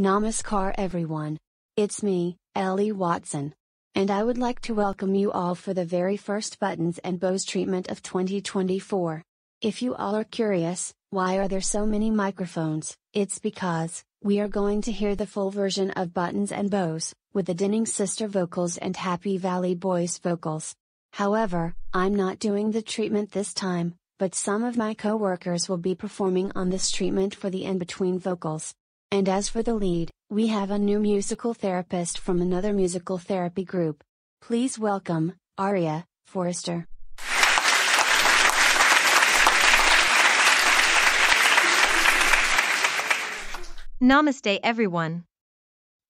Namaskar everyone. It's me, Ellie Watson. And I would like to welcome you all for the very first Buttons and Bows treatment of 2024. If you all are curious, why are there so many microphones? It's because, we are going to hear the full version of Buttons and Bows, with the Dinning Sister vocals and Happy Valley Boys vocals. However, I'm not doing the treatment this time, but some of my co-workers will be performing on this treatment for the in-between vocals. And as for the lead, we have a new musical therapist from another musical therapy group. Please welcome, Aria, Forrester. Namaste everyone.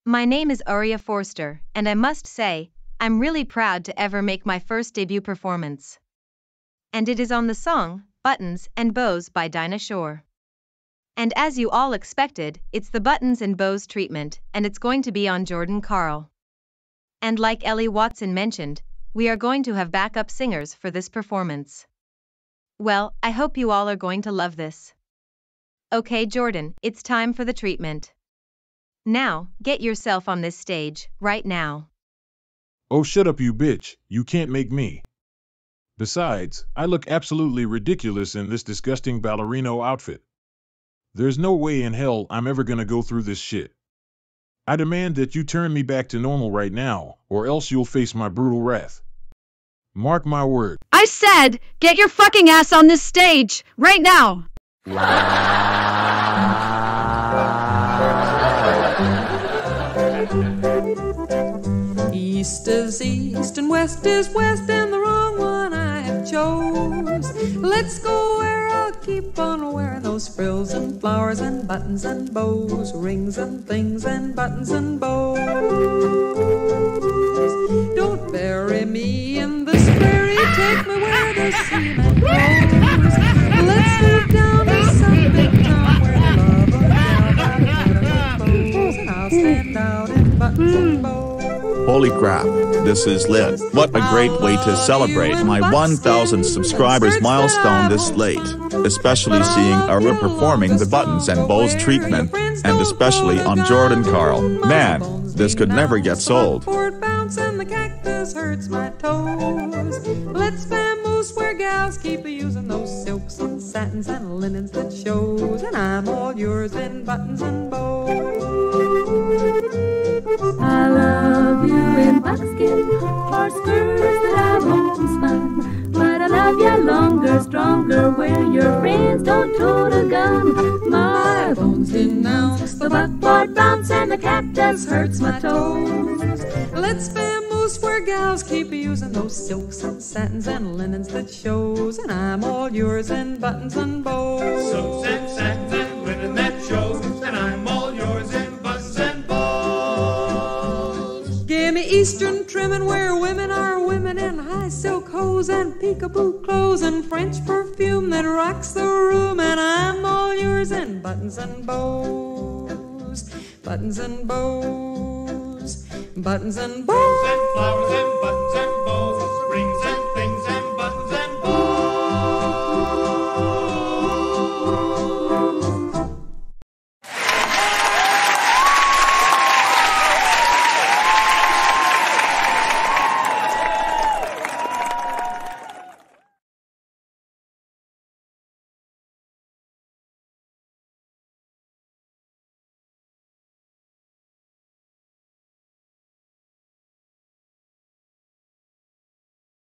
My name is Aria Forster, and I must say, I'm really proud to ever make my first debut performance. And it is on the song, Buttons and Bows by Dinah Shore. And as you all expected, it's the Buttons and Bows treatment, and it's going to be on Jordan Karl. And like Ellie Watson mentioned, we are going to have backup singers for this performance. Well, I hope you all are going to love this. Okay, Jordan, it's time for the treatment. Now, get yourself on this stage, right now. Oh, shut up, you bitch. You can't make me. Besides, I look absolutely ridiculous in this disgusting ballerino outfit. There's no way in hell I'm ever gonna go through this shit. I demand that you turn me back to normal right now, or else you'll face my brutal wrath. Mark my word. I said, get your fucking ass on this stage, right now! East is east and west is west and the wrong one I have chose. Let's go where I'll keep wearing those frills and flowers and buttons and bows, rings and things and buttons and bows. Don't bury me in the prairie, take me where the seaman goes. Holy crap, this is lit. What a great way to celebrate my 1000 subscribers milestone this late, especially seeing Ara performing the buttons and bows treatment, and especially on Jordan Karl. Man, this could never get sold. Keep using those silks and satins and linens that shows, and I'm all yours in buttons and bows. You longer, stronger, where your friends don't tote a gun. My bones denounce the buckboard bounce and the cactus hurts my toes. Let's vamoose where gals keep using those silks and satins and linens that shows, and I'm all yours in buttons and bows. Silks and satins and linen that shows, and I'm all yours in me Eastern trimming where women are women in high silk hose and peekaboo clothes and French perfume that rocks the room, and I'm all yours in buttons and bows, buttons and bows, buttons and bows. And flowers and buttons